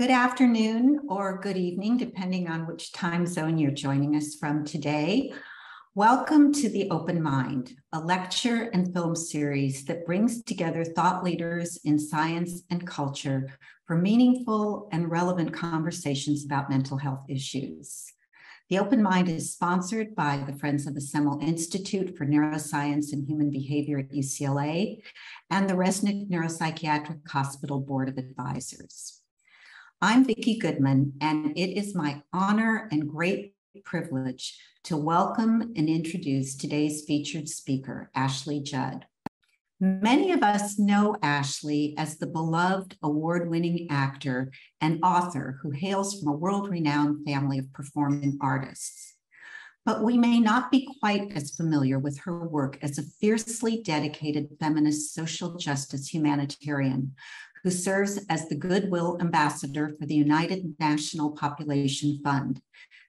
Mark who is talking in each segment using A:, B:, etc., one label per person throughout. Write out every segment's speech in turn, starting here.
A: Good afternoon or good evening, depending on which time zone you're joining us from today. Welcome to The Open Mind, a lecture and film series that brings together thought leaders in science and culture for meaningful and relevant conversations about mental health issues. The Open Mind is sponsored by the Friends of the Semel Institute for Neuroscience and Human Behavior at UCLA and the Resnick Neuropsychiatric Hospital Board of Advisors. I'm Vicki Goodman, and it is my honor and great privilege to welcome and introduce today's featured speaker, Ashley Judd. Many of us know Ashley as the beloved award winning actor and author who hails from a world renowned family of performing artists. But we may not be quite as familiar with her work as a fiercely dedicated feminist social justice humanitarian who serves as the Goodwill Ambassador for the United Nations Population Fund,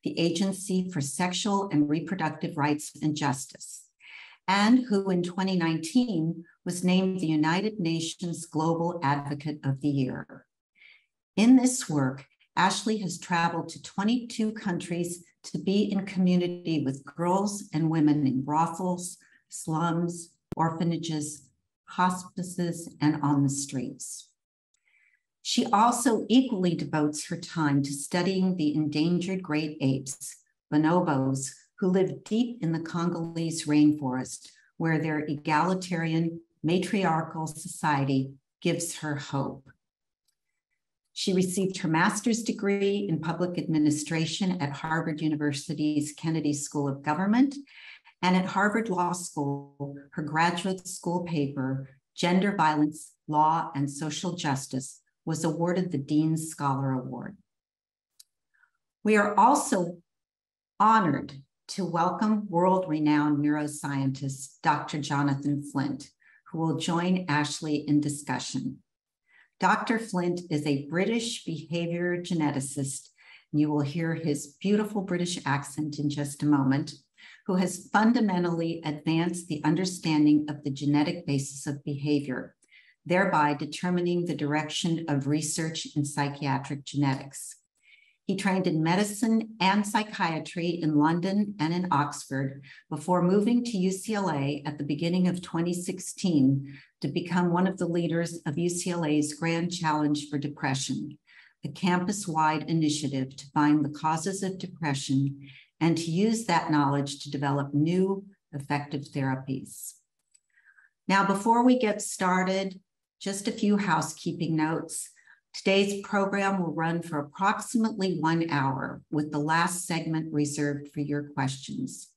A: the Agency for Sexual and Reproductive Rights and Justice, and who in 2019 was named the United Nations Global Advocate of the Year. In this work, Ashley has traveled to 22 countries to be in community with girls and women in brothels, slums, orphanages, hospices, and on the streets. She also equally devotes her time to studying the endangered great apes, bonobos, who live deep in the Congolese rainforest, where their egalitarian, matriarchal society gives her hope. She received her master's degree in public administration at Harvard University's Kennedy School of Government and at Harvard Law School, her graduate school paper, Gender Violence, Law, and Social Justice, was awarded the Dean's Scholar Award. We are also honored to welcome world renowned neuroscientist Dr. Jonathan Flint, who will join Ashley in discussion. Dr. Flint is a British behavior geneticist, and you will hear his beautiful British accent in just a moment, who has fundamentally advanced the understanding of the genetic basis of behavior thereby determining the direction of research in psychiatric genetics. He trained in medicine and psychiatry in London and in Oxford before moving to UCLA at the beginning of 2016 to become one of the leaders of UCLA's Grand Challenge for Depression, a campus wide initiative to find the causes of depression and to use that knowledge to develop new effective therapies. Now, before we get started, just a few housekeeping notes. Today's program will run for approximately one hour with the last segment reserved for your questions.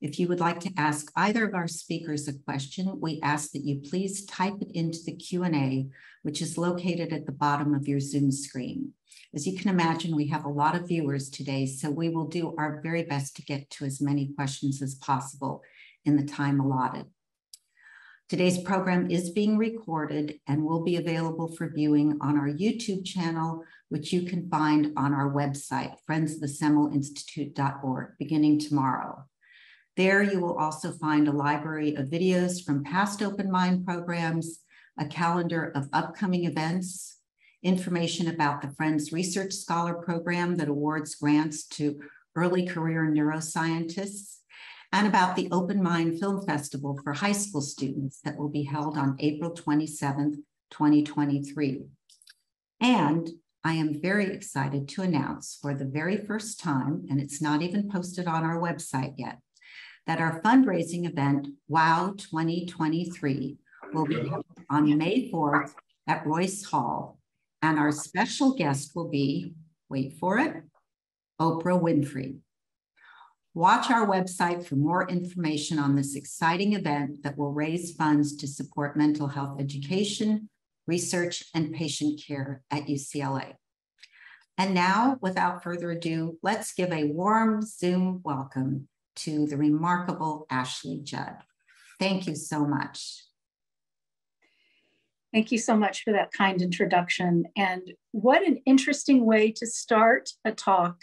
A: If you would like to ask either of our speakers a question, we ask that you please type it into the Q&A, which is located at the bottom of your Zoom screen. As you can imagine, we have a lot of viewers today, so we will do our very best to get to as many questions as possible in the time allotted. Today's program is being recorded and will be available for viewing on our YouTube channel, which you can find on our website, friendsofthesemelinstitute.org, beginning tomorrow. There you will also find a library of videos from past Open Mind programs, a calendar of upcoming events, information about the Friends Research Scholar Program that awards grants to early career neuroscientists, and about the Open Mind Film Festival for high school students that will be held on April 27th, 2023. And I am very excited to announce for the very first time, and it's not even posted on our website yet, that our fundraising event, WOW 2023, will be on May 4th at Royce Hall. And our special guest will be, wait for it, Oprah Winfrey. Watch our website for more information on this exciting event that will raise funds to support mental health education, research, and patient care at UCLA. And now, without further ado, let's give a warm Zoom welcome to the remarkable Ashley Judd. Thank you so much.
B: Thank you so much for that kind introduction. And what an interesting way to start a talk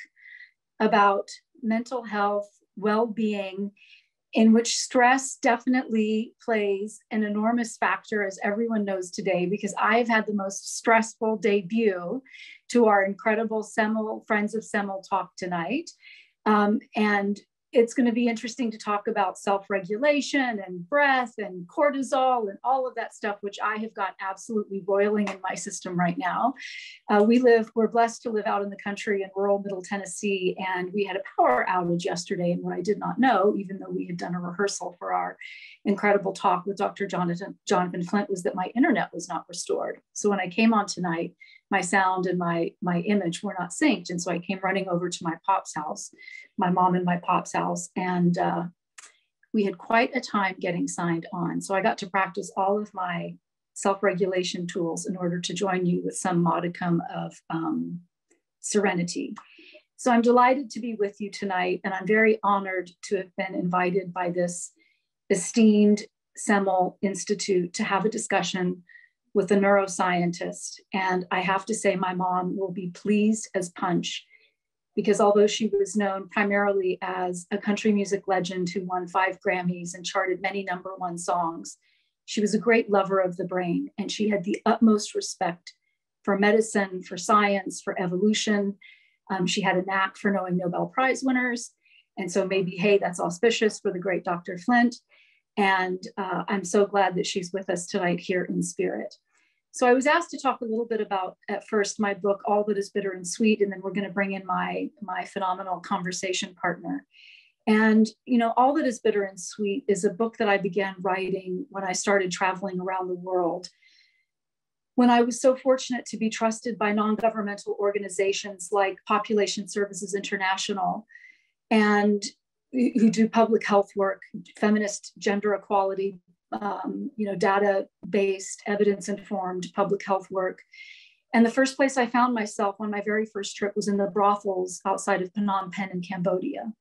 B: about mental health, well being, in which stress definitely plays an enormous factor, as everyone knows today, because I've had the most stressful debut to our incredible Semel Friends of Semel talk tonight. Um, and it's going to be interesting to talk about self-regulation and breath and cortisol and all of that stuff which i have got absolutely boiling in my system right now. Uh, we live we're blessed to live out in the country in rural middle tennessee and we had a power outage yesterday and what i did not know even though we had done a rehearsal for our incredible talk with dr jonathan jonathan flint was that my internet was not restored. So when i came on tonight my sound and my my image were not synced. And so i came running over to my pop's house my mom and my pop's house and uh, we had quite a time getting signed on. So i got to practice all of my self-regulation tools in order to join you with some modicum of um, serenity. So i'm delighted to be with you tonight and i'm very honored to have been invited by this esteemed Semel institute to have a discussion with a neuroscientist. And I have to say, my mom will be pleased as punch because although she was known primarily as a country music legend who won five Grammys and charted many number one songs, she was a great lover of the brain and she had the utmost respect for medicine, for science, for evolution. Um, she had a knack for knowing Nobel Prize winners. And so maybe, hey, that's auspicious for the great Dr. Flint. And uh, I'm so glad that she's with us tonight here in spirit. So I was asked to talk a little bit about at first my book, All That Is Bitter and Sweet, and then we're going to bring in my, my phenomenal conversation partner. And, you know, All That Is Bitter and Sweet is a book that I began writing when I started traveling around the world. When I was so fortunate to be trusted by non governmental organizations like Population Services International and who do public health work, feminist gender equality, um, you know, data-based, evidence-informed public health work. And the first place I found myself on my very first trip was in the brothels outside of Phnom Penh in Cambodia.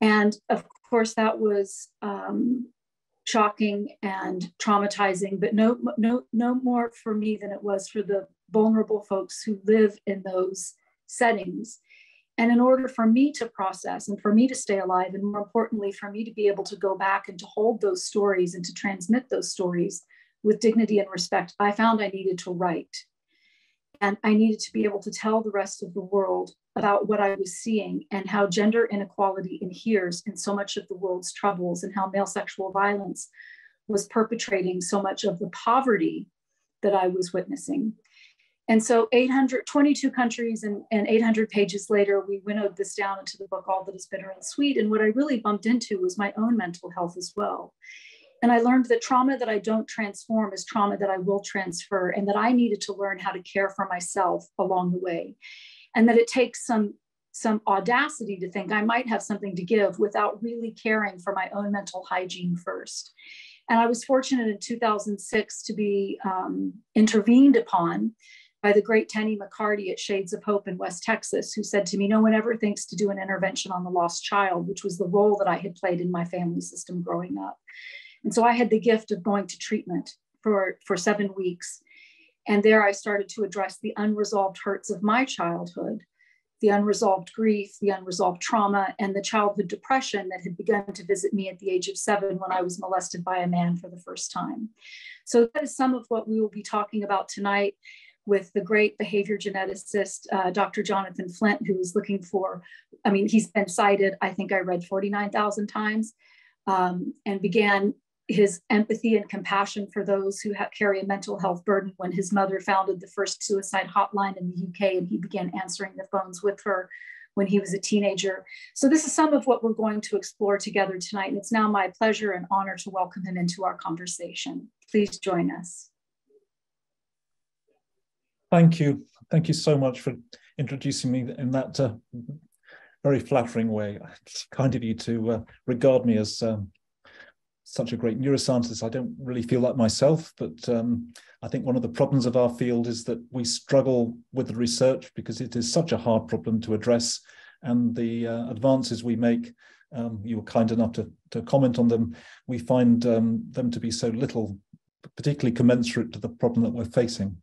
B: And of course, that was um, shocking and traumatizing, but no, no, no more for me than it was for the vulnerable folks who live in those settings and in order for me to process and for me to stay alive, and more importantly, for me to be able to go back and to hold those stories and to transmit those stories with dignity and respect, I found I needed to write. And I needed to be able to tell the rest of the world about what I was seeing and how gender inequality inheres in so much of the world's troubles and how male sexual violence was perpetrating so much of the poverty that I was witnessing. And so 822 countries and, and 800 pages later, we winnowed this down into the book, All That Is Bitter and Sweet. And what I really bumped into was my own mental health as well. And I learned that trauma that I don't transform is trauma that I will transfer, and that I needed to learn how to care for myself along the way. And that it takes some, some audacity to think I might have something to give without really caring for my own mental hygiene first. And I was fortunate in 2006 to be um, intervened upon by the great Tennie McCarty at Shades of Hope in West Texas, who said to me, No one ever thinks to do an intervention on the lost child, which was the role that I had played in my family system growing up. And so I had the gift of going to treatment for, for seven weeks. And there I started to address the unresolved hurts of my childhood, the unresolved grief, the unresolved trauma, and the childhood depression that had begun to visit me at the age of seven when I was molested by a man for the first time. So that is some of what we will be talking about tonight with the great behavior geneticist, uh, Dr. Jonathan Flint, who was looking for, I mean, he's been cited, I think I read 49,000 times, um, and began his empathy and compassion for those who carry a mental health burden when his mother founded the first suicide hotline in the UK and he began answering the phones with her when he was a teenager. So this is some of what we're going to explore together tonight. And it's now my pleasure and honor to welcome him into our conversation. Please join us.
C: Thank you. Thank you so much for introducing me in that uh, very flattering way. It's kind of you to uh, regard me as um, such a great neuroscientist. I don't really feel that myself, but um, I think one of the problems of our field is that we struggle with the research because it is such a hard problem to address. And the uh, advances we make, um, you were kind enough to, to comment on them, we find um, them to be so little, particularly commensurate to the problem that we're facing.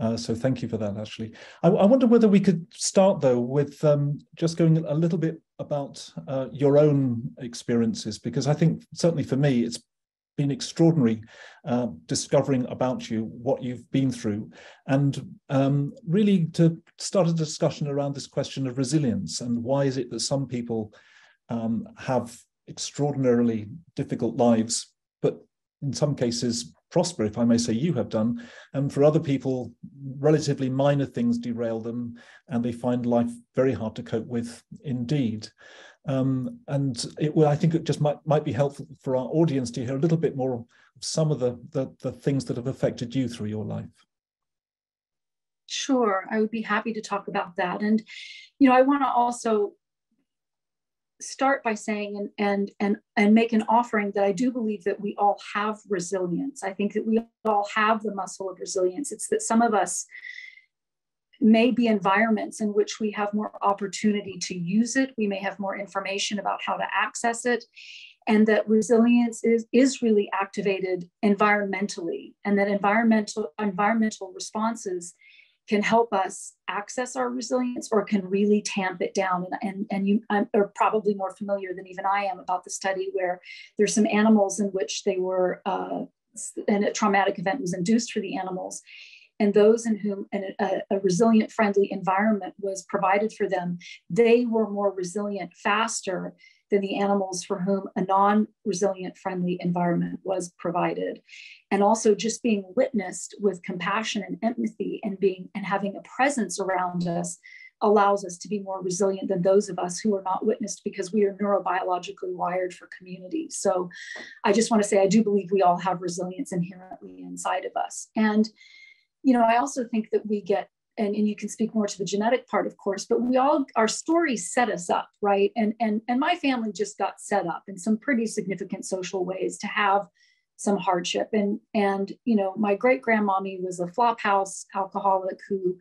C: Uh, so thank you for that, actually. I, I, wonder whether we could start, though, with um, just going a little bit about uh, your own experiences because I think certainly for me it's been extraordinary uh, discovering about you what you've been through and um, really to start a discussion around this question of resilience and why is it that some people um, have extraordinarily difficult lives but in some cases prosper, if I may say you have done. And for other people, relatively minor things derail them and they find life very hard to cope with indeed. Um, and it I think it just might, might be helpful for our audience to hear a little bit more of some of the, the, the things that have affected you through your life.
B: Sure, I would be happy to talk about that. And, you know, I want to also start by saying and and and and make an offering that I do believe that we all have resilience. I think that we all have the muscle of resilience. It's that some of us may be environments in which we have more opportunity to use it. We may have more information about how to access it. And that resilience is, is really activated environmentally, and that environmental environmental responses can help us access our resilience or can really tamp it down. And, and, and you are probably more familiar than even I am about the study where there's some animals in which they were, uh, and a traumatic event was induced for the animals. And those in whom an, a, a resilient, friendly environment was provided for them, they were more resilient faster than the animals for whom a non resilient friendly environment was provided. And also just being witnessed with compassion and empathy and being and having a presence around us allows us to be more resilient than those of us who are not witnessed because we are neurobiologically wired for community. So I just want to say I do believe we all have resilience inherently inside of us. And you know, I also think that we get and, and you can speak more to the genetic part of course but we all our stories set us up right? And and and my family just got set up in some pretty significant social ways to have some hardship. And and you know my great grandmommy was a flophouse alcoholic who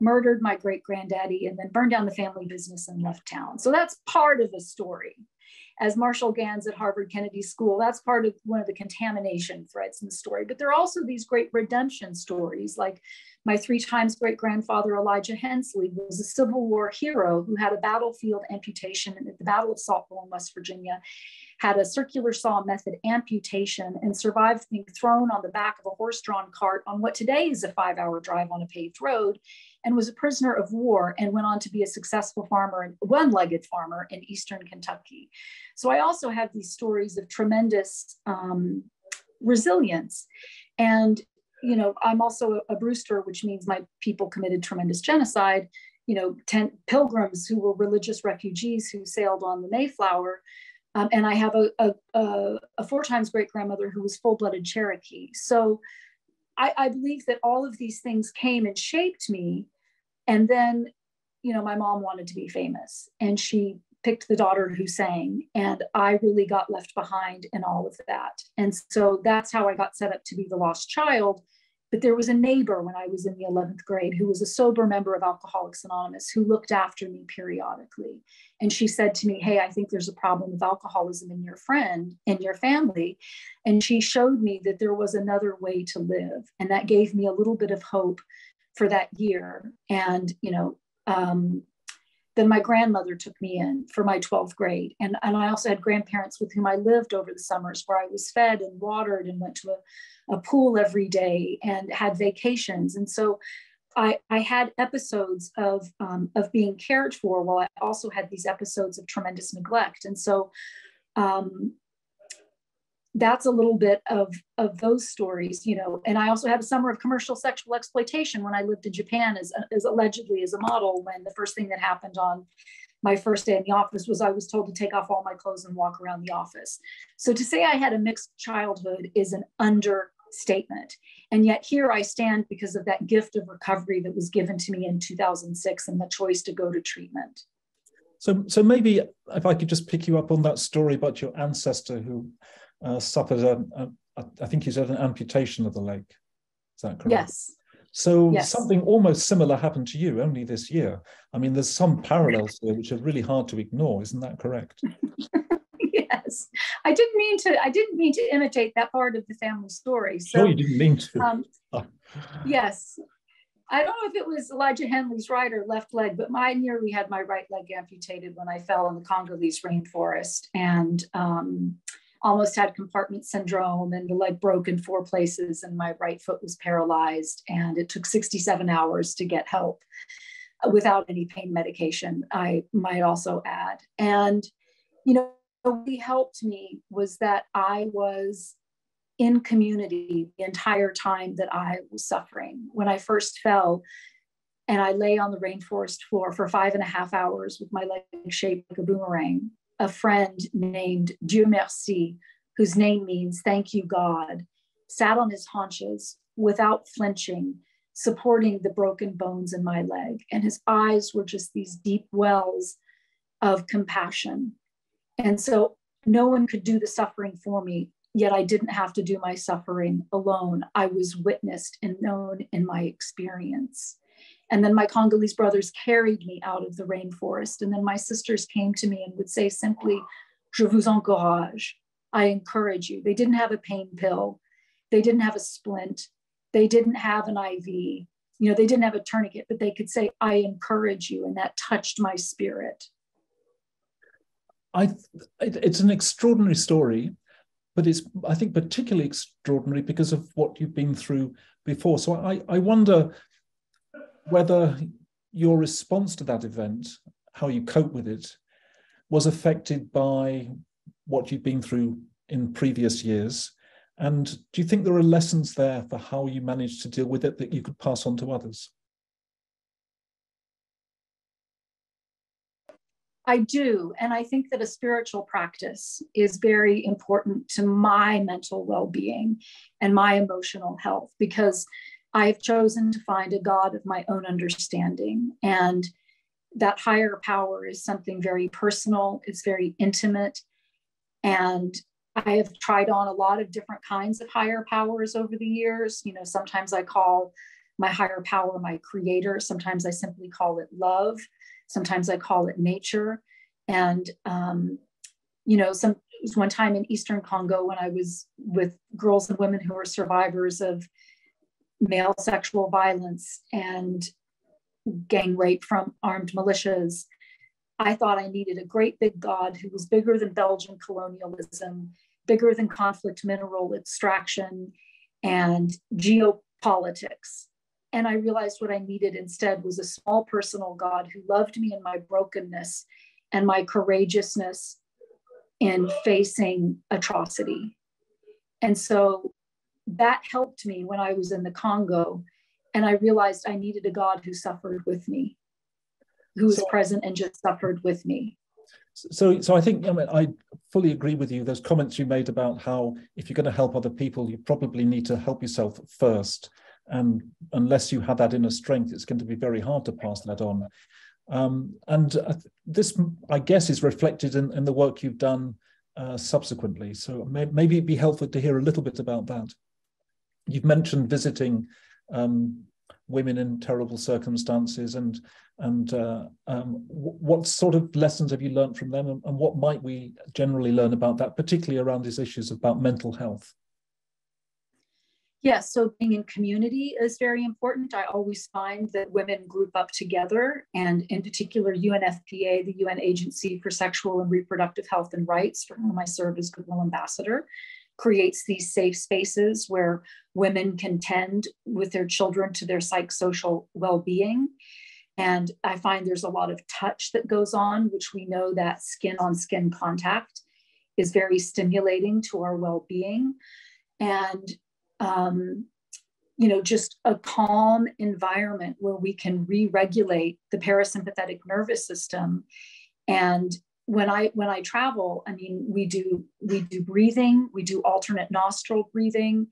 B: murdered my great granddaddy and then burned down the family business and left town. So that's part of the story as Marshall Ganz at Harvard Kennedy School. That's part of one of the contamination threads in the story. But there are also these great redemption stories, like my three times great grandfather Elijah Hensley was a Civil War hero who had a battlefield amputation at the Battle of Saltville in West Virginia, had a circular saw method amputation, and survived being thrown on the back of a horse drawn cart on what today is a five hour drive on a paved road and was a prisoner of war and went on to be a successful farmer and one-legged farmer in eastern Kentucky. So I also have these stories of tremendous um, resilience. And you know, I'm also a, Brewster, which means my people committed tremendous genocide. You know, ten pilgrims who were religious refugees who sailed on the Mayflower. Um, and I have a, a, a, a four times great grandmother who was full blooded Cherokee. So I, I, believe that all of these things came and shaped me and then, you know, my mom wanted to be famous and she picked the daughter who sang. And I really got left behind in all of that. And so that's how I got set up to be the lost child. But there was a neighbor when I was in the 11th grade who was a sober member of Alcoholics Anonymous who looked after me periodically. And she said to me, Hey, I think there's a problem with alcoholism in your friend, in your family. And she showed me that there was another way to live. And that gave me a little bit of hope for that year. And, you know, um, then my grandmother took me in for my 12th grade. And, and I also had grandparents with whom I lived over the summers where I was fed and watered and went to a, a pool every day and had vacations. And so I, I had episodes of, um, of being cared for while I also had these episodes of tremendous neglect. And so um, that's a little bit of of those stories you know. And i also had a summer of commercial sexual exploitation when i lived in japan as, as allegedly as a model when the first thing that happened on my first day in the office was i was told to take off all my clothes and walk around the office. So to say i had a mixed childhood is an understatement. And yet here i stand because of that gift of recovery that was given to me in 2006 and the choice to go to treatment.
C: So, so maybe if I could just pick you up on that story about your ancestor who uh, suffered a, a, I think you said an amputation of the leg. Is that correct?
B: Yes.
C: So yes. something almost similar happened to you only this year. I mean, there's some parallels here which are really hard to ignore. Isn't that correct?
B: yes, I didn't mean to. I didn't mean to imitate that part of the family story.
C: So, sure, you didn't mean to. Um,
B: yes, I don't know if it was Elijah Hensley's right or left leg, but I nearly had my right leg amputated when I fell in the Congolese rainforest and um, almost had compartment syndrome and the leg broke in four places and my right foot was paralyzed. And it took 67 hours to get help without any pain medication, I might also add. And, you know, what helped me was that I was in community the entire time that I was suffering. When I first fell, and I lay on the rainforest floor for five and a half hours with my leg shaped like a boomerang. A friend named Dieu Merci, whose name means thank you, God, sat on his haunches without flinching, supporting the broken bones in my leg. And his eyes were just these deep wells of compassion. And so no one could do the suffering for me yet I didn't have to do my suffering alone. I was witnessed and known in my experience. And then my Congolese brothers carried me out of the rainforest. And then my sisters came to me and would say simply, Je vous encourage. I encourage you. They didn't have a pain pill, they didn't have a splint, they didn't have an IV. You know, they didn't have a tourniquet, but they could say, I encourage you. And that touched my spirit.
C: I, it's an extraordinary story but it's I think particularly extraordinary because of what you've been through before. So I, I wonder whether your response to that event, how you cope with it, was affected by what you've been through in previous years. And do you think there are lessons there for how you managed to deal with it that you could pass on to others?
B: I do. And I think that a spiritual practice is very important to my mental well being and my emotional health because I've chosen to find a God of my own understanding. And that higher power is something very personal, it's very intimate. And I have tried on a lot of different kinds of higher powers over the years. You know, sometimes I call my higher power my creator, sometimes I simply call it love. Sometimes I call it nature. And, um, you know, some was one time in Eastern Congo when I was with girls and women who were survivors of male sexual violence and gang rape from armed militias. I thought I needed a great big God who was bigger than Belgian colonialism, bigger than conflict mineral extraction and geopolitics. And I realized what I needed instead was a small personal God who loved me in my brokenness and my courageousness in facing atrocity. And so that helped me when I was in the Congo. And I realized I needed a God who suffered with me, who was so, present and just suffered with me.
C: So, so I think I, mean, I fully agree with you. Those comments you made about how if you're going to help other people, you probably need to help yourself first and unless you have that inner strength, it's going to be very hard to pass that on. Um, and uh, this, I guess, is reflected in, in the work you've done uh, subsequently. So may, maybe it'd be helpful to hear a little bit about that. You've mentioned visiting um, women in terrible circumstances, and and uh, um, what sort of lessons have you learned from them, and, and what might we generally learn about that, particularly around these issues about mental health?
B: Yes, so being in community is very important. I always find that women group up together, and in particular, UNFPA, the UN Agency for Sexual and Reproductive Health and Rights, for whom I serve as Goodwill Ambassador, creates these safe spaces where women can tend with their children to their psychosocial well being. And I find there's a lot of touch that goes on, which we know that skin on skin contact is very stimulating to our well being. And um, you know, just a calm environment where we can re-regulate the parasympathetic nervous system. And when I when I travel, I mean, we do we do breathing, we do alternate nostril breathing,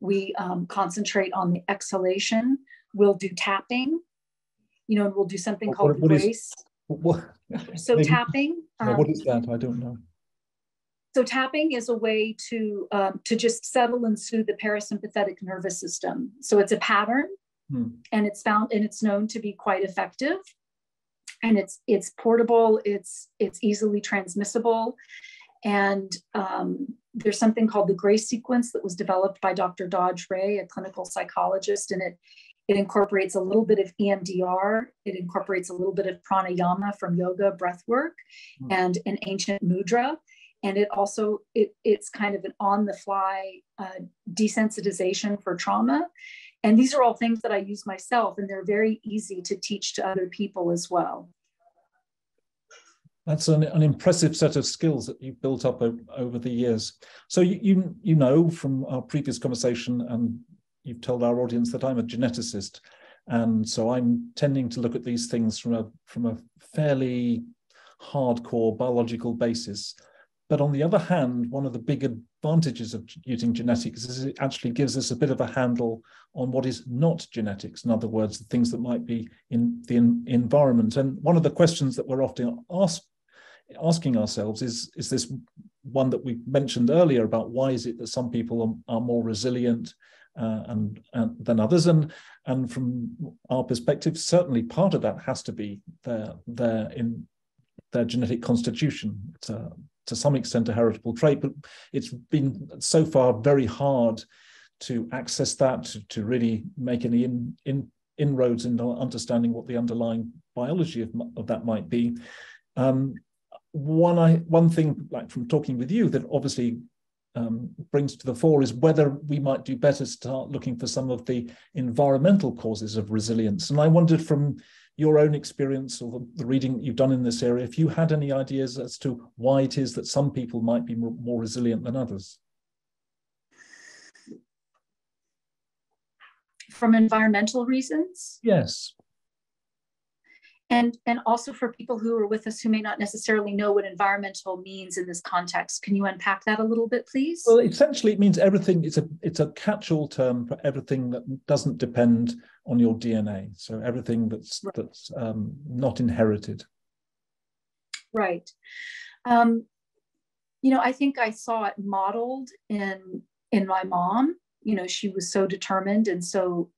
B: we um, concentrate on the exhalation. We'll do tapping, you know, and we'll do something what, called what grace. Is, what, so maybe, tapping.
C: Um, what is that? I don't know.
B: So tapping is a way to um, to just settle and soothe the parasympathetic nervous system. So it's a pattern, hmm. and it's found and it's known to be quite effective. And it's it's portable. It's it's easily transmissible, and um, there's something called the Grace sequence that was developed by Dr. Dodge Ray, a clinical psychologist, and it It incorporates a little bit of EMDR. It incorporates a little bit of pranayama from yoga, breath work, mm. and an ancient mudra. And it also it, it's kind of an on the fly uh, desensitization for trauma. And these are all things that I use myself, and they're very easy to teach to other people as well.
C: That's an, an impressive set of skills that you've built up o- over the years. So you, you, you know from our previous conversation, and you've told our audience that I'm a geneticist, and so I'm tending to look at these things from a from a fairly hardcore biological basis. But on the other hand, one of the big advantages of using genetics is it actually gives us a bit of a handle on what is not genetics. In other words, the things that might be in the environment. And one of the questions that we're often asked asking ourselves is is this one that we mentioned earlier about why is it that some people are, are more resilient uh, and, and, than others and and from our perspective certainly part of that has to be their their in their genetic constitution to, to some extent a heritable trait but it's been so far very hard to access that to, to really make any in, in inroads into understanding what the underlying biology of, of that might be um, one I one thing like from talking with you that obviously um, brings to the fore is whether we might do better to start looking for some of the environmental causes of resilience. And I wondered from your own experience or the, reading you've done in this area, if you had any ideas as to why it is that some people might be more resilient than others.
B: From environmental reasons?
C: Yes
B: and and also for people who are with us who may not necessarily know what environmental means in this context can you unpack that a little bit please?
C: Well essentially it means everything it's a it's a catch-all term for everything that doesn't depend on your dna so everything that's right. that's um, not inherited.
B: Right. Um, you know i think i saw it modeled in in my mom. You know she was so determined and so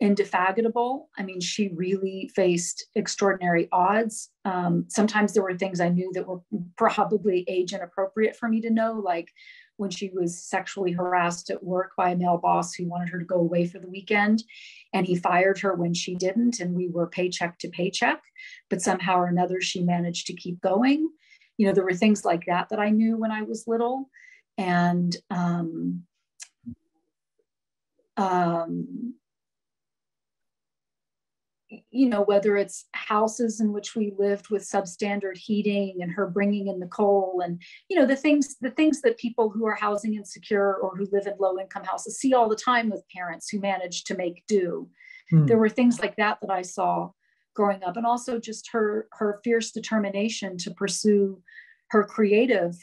B: indefatigable. I mean, she really faced extraordinary odds. Um, sometimes there were things I knew that were probably age inappropriate for me to know, like when she was sexually harassed at work by a male boss who wanted her to go away for the weekend. And he fired her when she didn't. And we were paycheck to paycheck. But somehow or another, she managed to keep going. You know, there were things like that that I knew when I was little. And, um, um, you know whether it's houses in which we lived with substandard heating and her bringing in the coal and you know the things the things that people who are housing insecure or who live in low income houses see all the time with parents who manage to make do. Hmm. there were things like that that i saw growing up and also just her her fierce determination to pursue her creative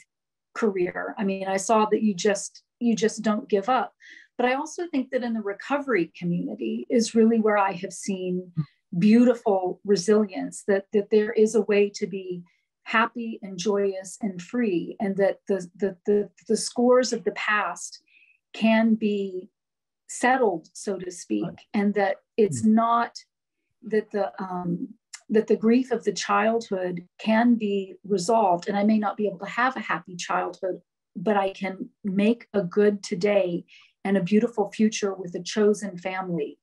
B: career. I mean i saw that you just you just don't give up. But i also think that in the recovery community is really where i have seen hmm beautiful resilience that that there is a way to be happy and joyous and free and that the the the, the scores of the past can be settled so to speak and that it's mm. not that the um, that the grief of the childhood can be resolved and i may not be able to have a happy childhood but i can make a good today and a beautiful future with a chosen family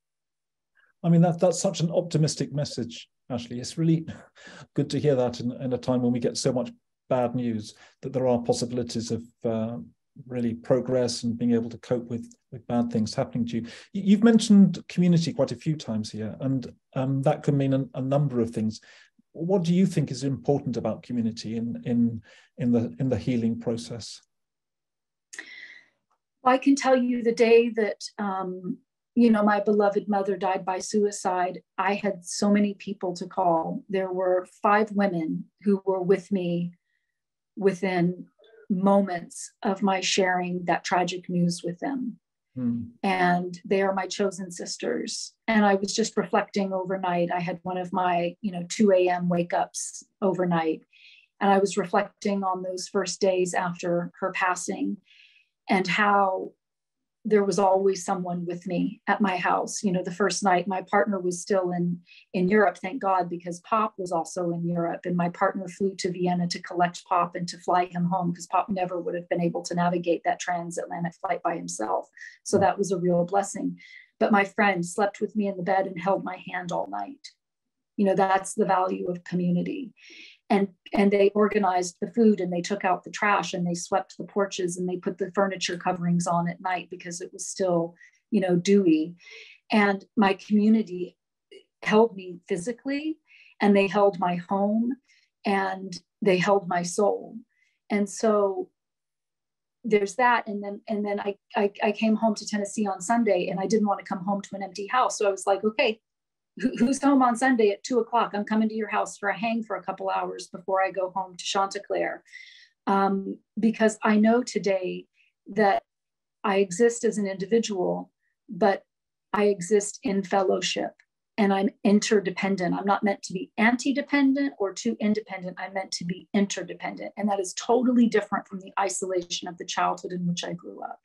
C: I mean, that, that's such an optimistic message, Ashley. It's really good to hear that in, in a time when we get so much bad news, that there are possibilities of uh, really progress and being able to cope with, with bad things happening to you. You've mentioned community quite a few times here, and um, that can mean a, a number of things. What do you think is important about community in, in, in, the, in the healing process?
B: I can tell you the day that um, you know, my beloved mother died by suicide, I had so many people to call. There were five women who were with me within moments of my sharing that tragic news with them. Mm. And they are my chosen sisters. And I was just reflecting overnight. I had one of my, you know, 2 a.m. wake ups overnight. And I was reflecting on those first days after her passing and how there was always someone with me at my house you know the first night my partner was still in in europe thank god because pop was also in europe and my partner flew to vienna to collect pop and to fly him home because pop never would have been able to navigate that transatlantic flight by himself so that was a real blessing but my friend slept with me in the bed and held my hand all night. You know, that's the value of community. And, and they organized the food and they took out the trash and they swept the porches and they put the furniture coverings on at night because it was still, you know, dewy. And my community held me physically and they held my home and they held my soul. And so there's that and then and then I, I, I came home to tennessee on sunday and i didn't want to come home to an empty house so i was like okay who's home on sunday at two o'clock i'm coming to your house for a hang for a couple hours before i go home to chanticleer um, because i know today that i exist as an individual but i exist in fellowship and I'm interdependent. I'm not meant to be anti dependent or too independent. I'm meant to be interdependent. And that is totally different from the isolation of the childhood in which I grew up.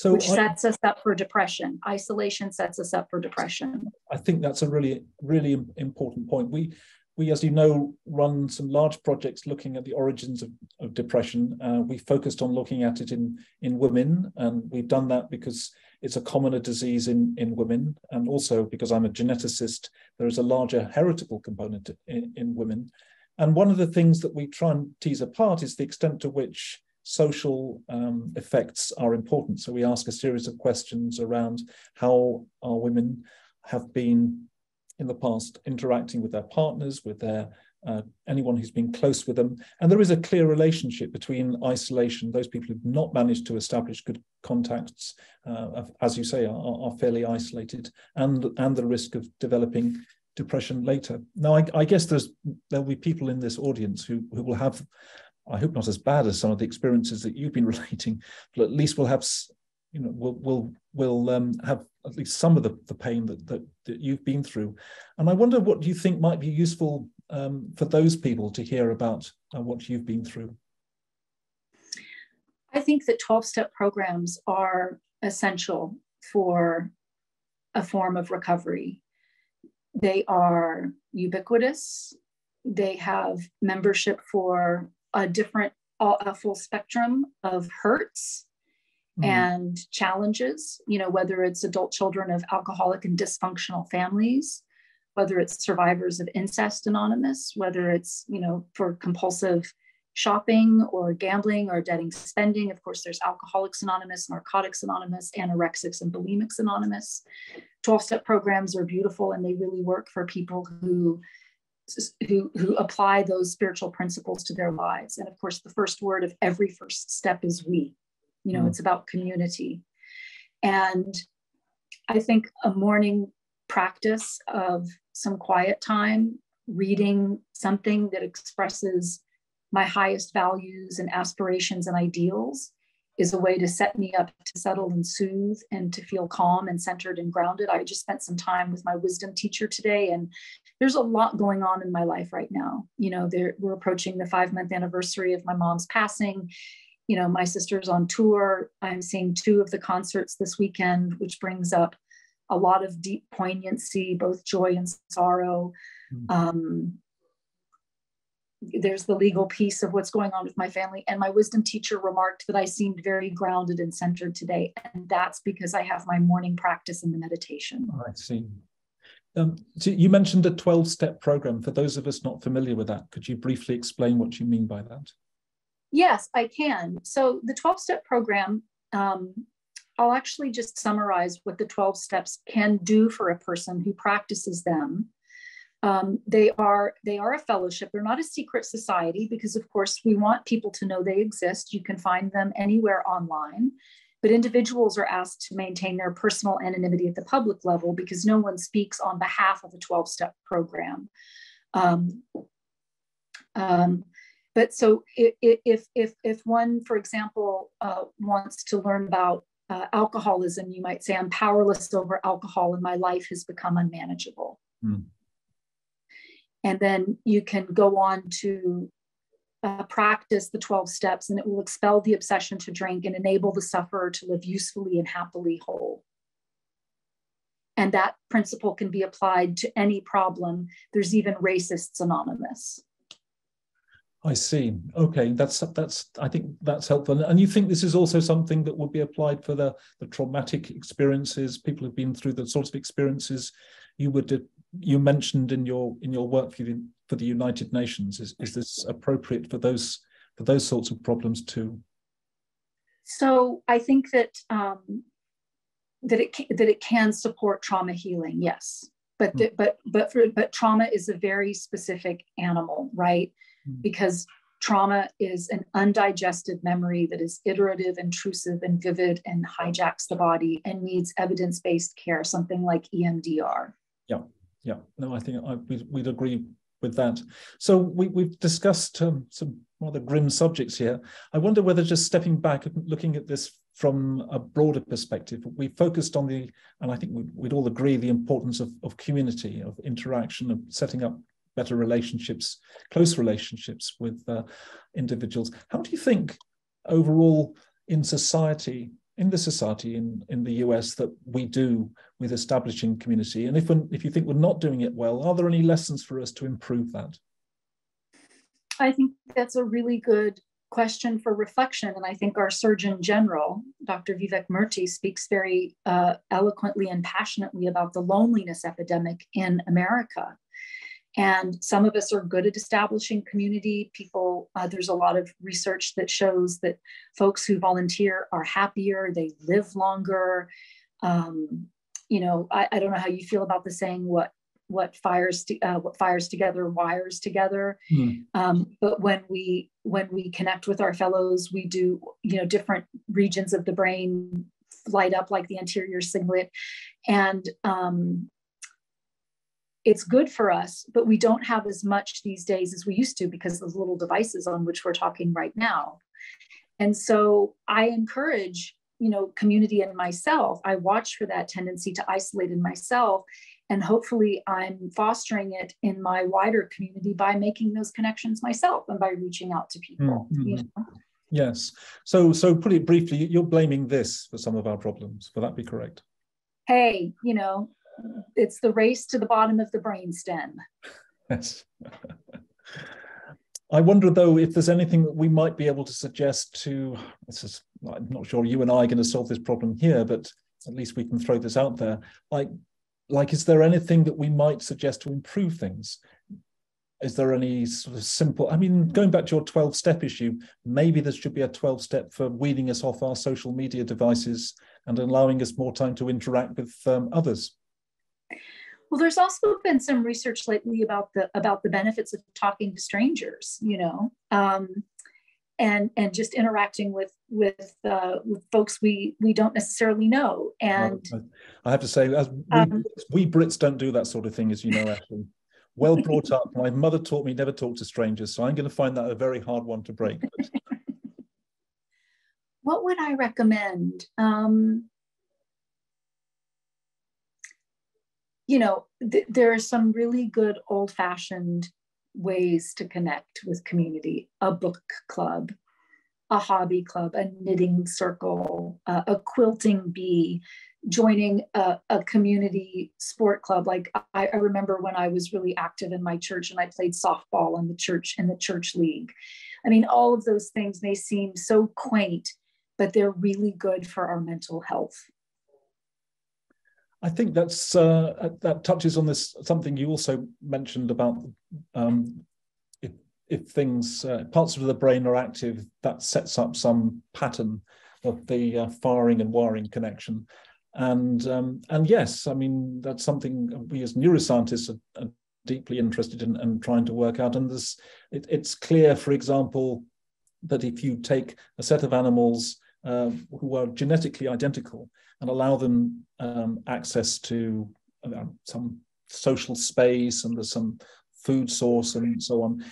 B: So which sets us up for depression. Isolation sets us up for depression.
C: I think that's a really, really important point. We, we, as you know, run some large projects looking at the origins of, of depression. Uh, we focused on looking at it in, in women, and we've done that because it's a commoner disease in, in women. And also because I'm a geneticist, there is a larger heritable component in, in women. And one of the things that we try and tease apart is the extent to which social um, effects are important. So we ask a series of questions around how our women have been in the past interacting with their partners, with their uh, anyone who's been close with them. And there is a clear relationship between isolation, those people who've not managed to establish good contacts, uh, as you say, are, are, fairly isolated, and, and the risk of developing depression later. Now, I, I guess there's there'll be people in this audience who, who will have, I hope not as bad as some of the experiences that you've been relating, but at least we'll have you know we'll we'll we'll um, have at least some of the, the pain that, that, that you've been through. And i wonder what you think might be useful um, for those people to hear about uh, what you've been through.
B: I think that 12-step programs are essential for a form of recovery. They are ubiquitous. They have membership for a different a full spectrum of hurts mm-hmm. and challenges, you know, whether it's adult children of alcoholic and dysfunctional families, whether it's survivors of incest anonymous, whether it's, you know, for compulsive shopping or gambling or debting spending. Of course, there's Alcoholics Anonymous, Narcotics Anonymous, Anorexics and Bulimics Anonymous. 12 step programs are beautiful and they really work for people who who, who apply those spiritual principles to their lives. And of course, the first word of every first step is we you know mm. it's about community and i think a morning practice of some quiet time reading something that expresses my highest values and aspirations and ideals is a way to set me up to settle and soothe and to feel calm and centered and grounded. I just spent some time with my wisdom teacher today, and there's a lot going on in my life right now. You know, we're approaching the five month anniversary of my mom's passing, you know, my sister's on tour. I'm seeing two of the concerts this weekend, which brings up a lot of deep poignancy, both joy and sorrow. Mm-hmm. Um, there's the legal piece of what's going on with my family. And my wisdom teacher remarked that I seemed very grounded and centered today. And that's because I have my morning practice in the meditation.
C: Oh, I see. Um, so you mentioned a 12 step program. For those of us not familiar with that, could you briefly explain what you mean by that?
B: Yes, I can. So the 12 step program, um, I'll actually just summarize what the 12 steps can do for a person who practices them. Um, they are they are a fellowship. They're not a secret society because, of course, we want people to know they exist. You can find them anywhere online, but individuals are asked to maintain their personal anonymity at the public level because no one speaks on behalf of a 12-step program. Um, um, but so if, if, if one, for example, uh, wants to learn about uh, alcoholism, you might say, I'm powerless over alcohol and my life has become unmanageable. Mm. And then you can go on to uh, practice the 12 steps and it will expel the obsession to drink and enable the sufferer to live usefully and happily whole. And that principle can be applied to any problem. There's even Racists Anonymous.
C: I see. Okay, that's that's. I think that's helpful. And you think this is also something that would be applied for the the traumatic experiences people have been through the sorts of experiences you would you mentioned in your in your work for the United Nations. Is is this appropriate for those for those sorts of problems too?
B: So I think that um, that it that it can support trauma healing. Yes, but the, but but for, but trauma is a very specific animal, right? Mm. Because trauma is an undigested memory that is iterative, intrusive, and vivid, and hijacks the body and needs evidence-based care, something like EMDR.
C: Yeah, yeah. No, I think I, we'd, we'd agree with that. So we, we've discussed um, some rather grim subjects here. I wonder whether just stepping back and looking at this from a broader perspective, we focused on the, and I think we'd, we'd all agree, the importance of, of community, of interaction, of setting up better relationships, close relationships with uh, individuals. How do you think overall in society, in the society in, in the US that we do with establishing community? And if, if you think we're not doing it well, are there any lessons for us to improve that?
B: I think that's a really good question for reflection. And I think our Surgeon General, Dr. Vivek Murthy, speaks very uh, eloquently and passionately about the loneliness epidemic in America. And some of us are good at establishing community. People, uh, there's a lot of research that shows that folks who volunteer are happier, they live longer. Um, you know, I, I, don't know how you feel about the saying, what what fires to, uh, what fires together wires together mm. um, but when we when we connect with our fellows we do you know different regions of the brain light up like the anterior cingulate and um, it's good for us but we don't have as much these days as we used to because those little devices on which we're talking right now and so i encourage you know community and myself i watch for that tendency to isolate in myself and hopefully i'm fostering it in my wider community by making those connections myself and by reaching out to people mm-hmm. you know?
C: yes so so put it briefly you're blaming this for some of our problems would that be correct
B: hey you know it's the race to the bottom of the brainstem
C: yes I wonder though if there's anything that we might be able to suggest to. This is, I'm not sure you and I are going to solve this problem here, but at least we can throw this out there. Like like is there anything that we might suggest to improve things is there any sort of simple i mean going back to your 12 step issue maybe there should be a 12 step for weaning us off our social media devices and allowing us more time to interact with um, others
B: well there's also been some research lately about the about the benefits of talking to strangers you know um, and and just interacting with with uh, with folks we we don't necessarily know. And
C: I have to say, as we, um, we Brits don't do that sort of thing, as you know, Ashley. Well brought up. My mother taught me never talk to strangers, so I'm going to find that a very hard one to break.
B: what would I recommend? Um, you know, th- there are some really good old fashioned ways to connect with community. A book club a hobby club a knitting circle uh, a quilting bee joining a, a community sport club. Like I, I, remember when i was really active in my church and i played softball in the church in the church league. I mean all of those things may seem so quaint but they're really good for our mental health
C: I think that's uh, uh, that touches on this something you also mentioned about um, if, if things uh, parts of the brain are active, that sets up some pattern of the uh, firing and wiring connection, and um, and yes, I mean that's something we as neuroscientists are, are deeply interested in and trying to work out. And there's it, it's clear, for example, that if you take a set of animals uh, who are genetically identical and allow them um, access to uh, some social space and there's some food source and so on.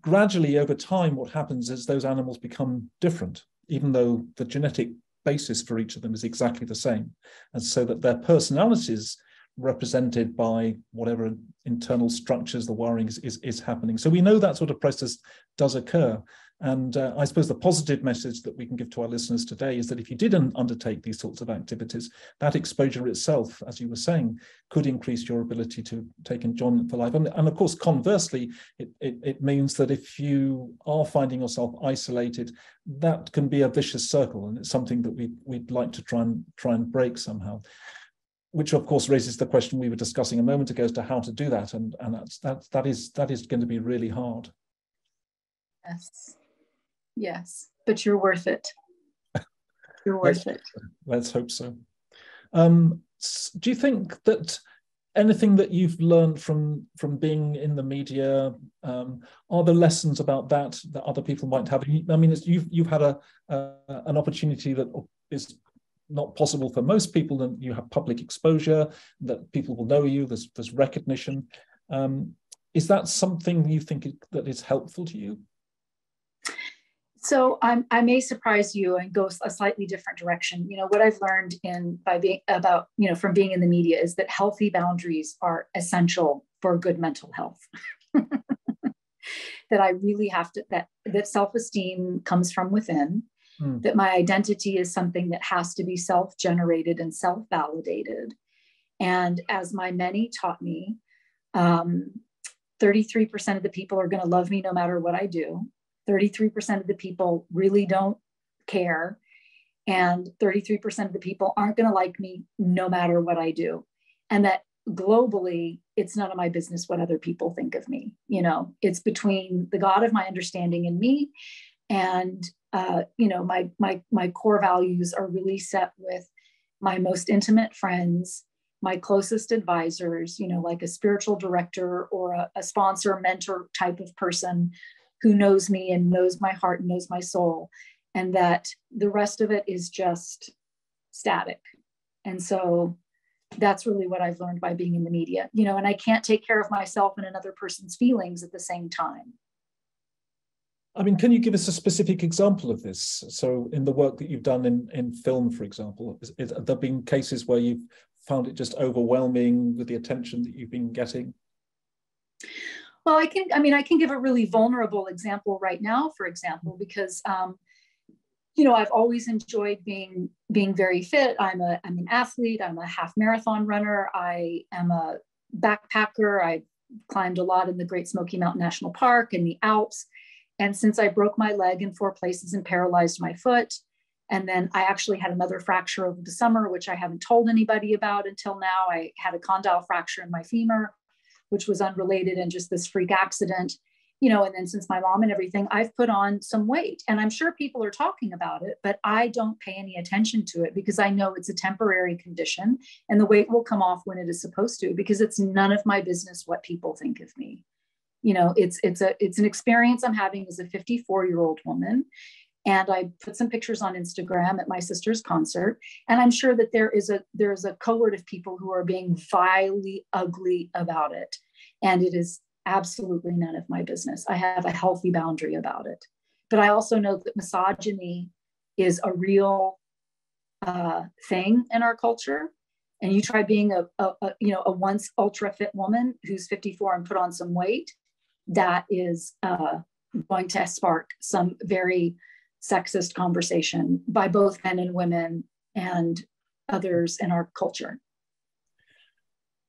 C: Gradually, over time, what happens is those animals become different, even though the genetic basis for each of them is exactly the same. And so that their personalities represented by whatever internal structures the wiring is, is, is happening. So we know that sort of process does occur. And uh, I suppose the positive message that we can give to our listeners today is that if you didn't undertake these sorts of activities, that exposure itself, as you were saying, could increase your ability to take enjoyment for life. And, and of course, conversely, it, it, it means that if you are finding yourself isolated, that can be a vicious circle, and it's something that we, we'd like to try and try and break somehow which of course raises the question we were discussing a moment ago as to how to do that and and that's that that is that is going to be really hard
B: yes Yes, but you're worth it. You're worth
C: let's,
B: it.
C: Let's hope so. Um, do you think that anything that you've learned from from being in the media um, are there lessons about that that other people might have? I mean, you've you've had a uh, an opportunity that is not possible for most people. Then you have public exposure that people will know you. There's there's recognition. Um, is that something you think that is helpful to you?
B: so I'm, i may surprise you and go a slightly different direction. You know what I've learned in by being about you know from being in the media is that healthy boundaries are essential for good mental health. that I really have to that that self esteem comes from within. Mm. That my identity is something that has to be self generated and self validated. And as my many taught me, um, 33% of the people are going to love me no matter what I do 33% of the people really don't care. And 33% of the people aren't going to like me no matter what I do. And that globally, it's none of my business what other people think of me. You know, it's between the God of my understanding and me. And, uh, you know, my, my, my core values are really set with my most intimate friends, my closest advisors, you know, like a spiritual director or a, a sponsor, mentor type of person who knows me and knows my heart and knows my soul and that the rest of it is just static. And so that's really what i've learned by being in the media you know and i can't take care of myself and another person's feelings at the same time
C: I mean, can you give us a specific example of this? So, in the work that you've done in, in film, for example, is, is, have there been cases where you've found it just overwhelming with the attention that you've been getting?
B: Well, I can, I mean, I can give a really vulnerable example right now, for example, because, um, you know, I've always enjoyed being being very fit. I'm a I'm an athlete. I'm a half marathon runner. I am a backpacker. I climbed a lot in the Great Smoky Mountain National Park and the Alps. And since I broke my leg in four places and paralyzed my foot, and then I actually had another fracture over the summer, which I haven't told anybody about until now. I had a condyle fracture in my femur which was unrelated and just this freak accident you know and then since my mom and everything i've put on some weight and i'm sure people are talking about it but i don't pay any attention to it because i know it's a temporary condition and the weight will come off when it is supposed to because it's none of my business what people think of me you know it's it's a it's an experience i'm having as a 54 year old woman. And i put some pictures on instagram at my sister's concert. And i'm sure that there is a there's a cohort of people who are being vilely ugly about it. And it is absolutely none of my business. I have a healthy boundary about it. But i also know that misogyny is a real uh, thing in our culture. And you try being a, a, a you know a once ultra fit woman who's 54 and put on some weight that is uh, going to spark some very sexist conversation by both men and women and others in our culture?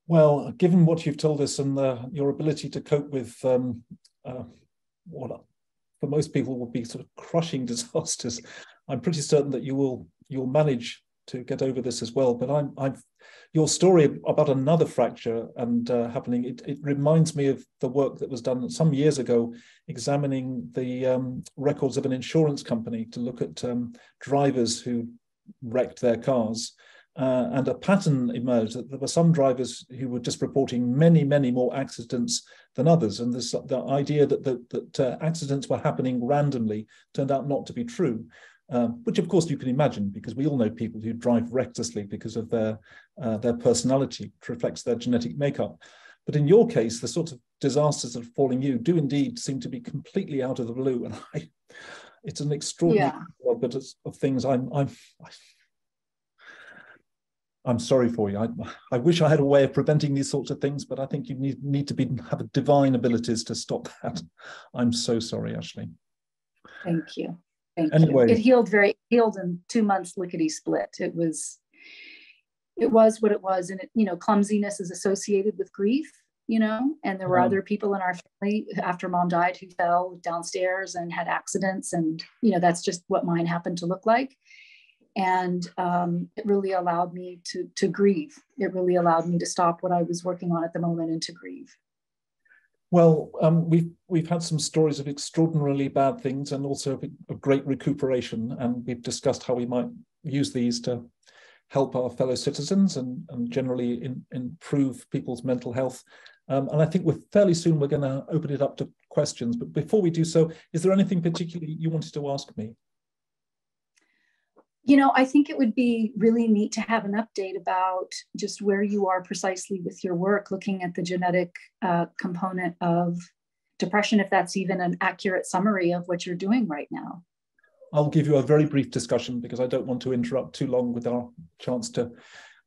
C: Well, given what you've told us and the, your ability to cope with um, uh, what for most people would be sort of crushing disasters, I'm pretty certain that you will you'll manage to get over this as well. But I'm, I've your story about another fracture and uh, happening. It, it, reminds me of the work that was done some years ago, examining the um, records of an insurance company to look at um, drivers who wrecked their cars. Uh, and a pattern emerged that there were some drivers who were just reporting many, many more accidents than others. And this, the idea that, that, that uh, accidents were happening randomly turned out not to be true um, which of course you can imagine because we all know people who drive recklessly because of their uh, their personality, which reflects their genetic makeup. But in your case, the sort of disasters that are falling you do indeed seem to be completely out of the blue, and I, it's an extraordinary yeah. of things. I'm I'm I'm sorry for you. I, I wish I had a way of preventing these sorts of things, but I think you need need to be have divine abilities to stop that. I'm so sorry, Ashley.
B: Thank you. Thank anyway. you. It healed very healed in two months lickety split. It was it was what it was. And it, you know, clumsiness is associated with grief, you know, and there were other people in our family after mom died who fell downstairs and had accidents. And, you know, that's just what mine happened to look like. And um, it really allowed me to, to grieve. It really allowed me to stop what I was working on at the moment and to grieve.
C: Well, um, we've we've had some stories of extraordinarily bad things and also of great recuperation, and we've discussed how we might use these to help our fellow citizens and, and generally in, improve people's mental health. Um, and I think we're fairly soon we're going to open it up to questions. But before we do so, is there anything particularly you wanted to ask me?
B: You know, I think it would be really neat to have an update about just where you are precisely with your work, looking at the genetic uh, component of depression, if that's even an accurate summary of what you're doing right now.
C: I'll give you a very brief discussion because I don't want to interrupt too long with our chance to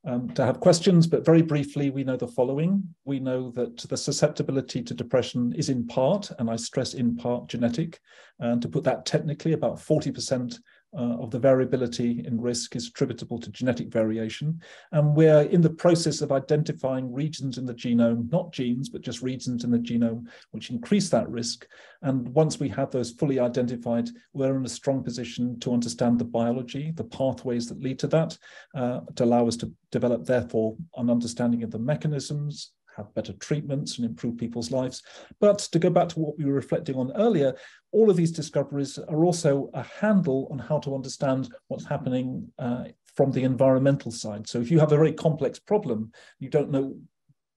C: um, to have questions, but very briefly, we know the following. We know that the susceptibility to depression is in part, and I stress in part, genetic. And to put that technically, about 40% uh, of the variability in risk is attributable to genetic variation. And we're in the process of identifying regions in the genome, not genes, but just regions in the genome, which increase that risk. And once we have those fully identified, we're in a strong position to understand the biology, the pathways that lead to that, uh, to allow us to develop, therefore, an understanding of the mechanisms, have better treatments and improve people's lives. But to go back to what we were reflecting on earlier, all of these discoveries are also a handle on how to understand what's happening uh, from the environmental side. So if you have a very complex problem, you don't know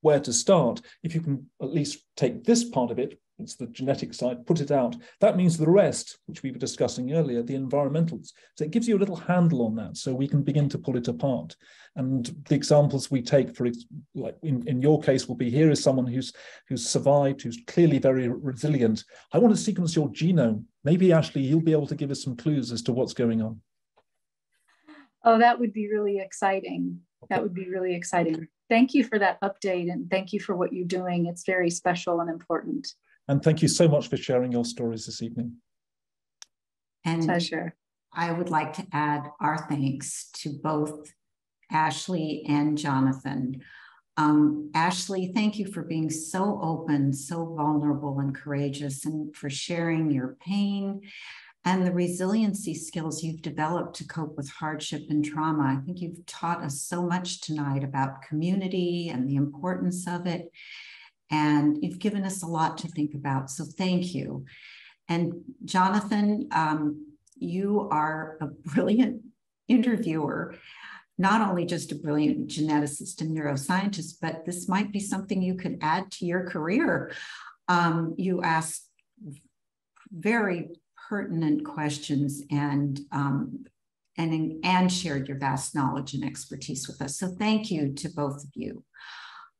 C: where to start. If you can at least take this part of it, it's the genetic side, put it out. That means the rest, which we were discussing earlier, the environmentals. So it gives you a little handle on that so we can begin to pull it apart. And the examples we take for, like in, in your case, will be here is someone who's who's survived, who's clearly very resilient. I want to sequence your genome. Maybe Ashley, you'll be able to give us some clues as to what's going on.
B: Oh, that would be really exciting. Okay. That would be really exciting. Thank you for that update and thank you for what you're doing. It's very special and important.
C: And thank you so much for sharing your stories this evening.
B: And pleasure.
A: I would like to add our thanks to both Ashley and Jonathan. Um, Ashley, thank you for being so open, so vulnerable and courageous, and for sharing your pain and the resiliency skills you've developed to cope with hardship and trauma. I think you've taught us so much tonight about community and the importance of it. And you've given us a lot to think about. So thank you. And Jonathan, um, you are a brilliant interviewer, not only just a brilliant geneticist and neuroscientist, but this might be something you could add to your career. Um, you ask very pertinent questions and um, and and shared your vast knowledge and expertise with us. So thank you to both of you.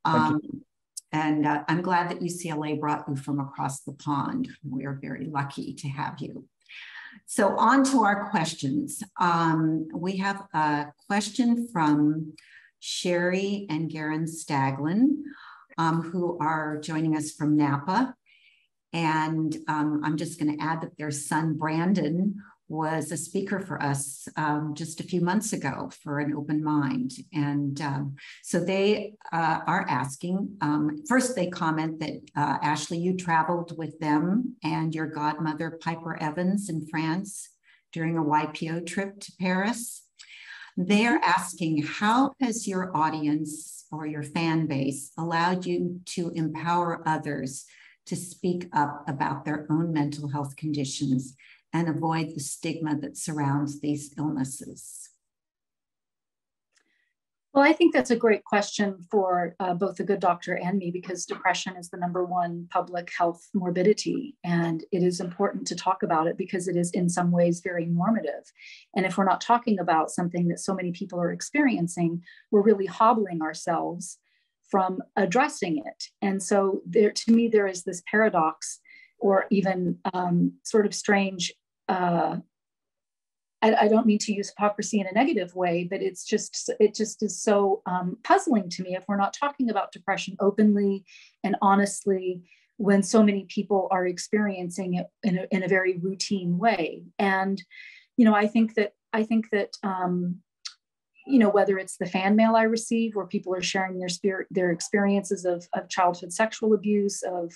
A: Um, you. And uh, I'm glad that UCLA brought you from across the pond. We are very lucky to have you. So on to our questions. Um, we have a question from Shari and Garen Staglin, um, who are joining us from Napa. And um, I'm just going to add that their son, Brandon, was a speaker for us um, just a few months ago for an open mind. And um, so they uh, are asking um, first, they comment that uh, Ashley, you traveled with them and your godmother, Piper Evans, in France during a YPO trip to Paris. They're asking, how has your audience or your fan base allowed you to empower others to speak up about their own mental health conditions and avoid the stigma that surrounds these illnesses?
B: Well, I think that's a great question for uh, both the good doctor and me because depression is the number one public health morbidity. And it is important to talk about it because it is, in some ways, very normative. And if we're not talking about something that so many people are experiencing, we're really hobbling ourselves from addressing it. And so, there, to me, there is this paradox or even um, sort of strange. Uh, I, I, don't mean to use hypocrisy in a negative way, but it's just it just is so um, puzzling to me if we're not talking about depression openly and honestly when so many people are experiencing it in a, in a very routine way. And you know i think that i think that um, you know whether it's the fan mail i receive where people are sharing their spirit their experiences of, of childhood sexual abuse of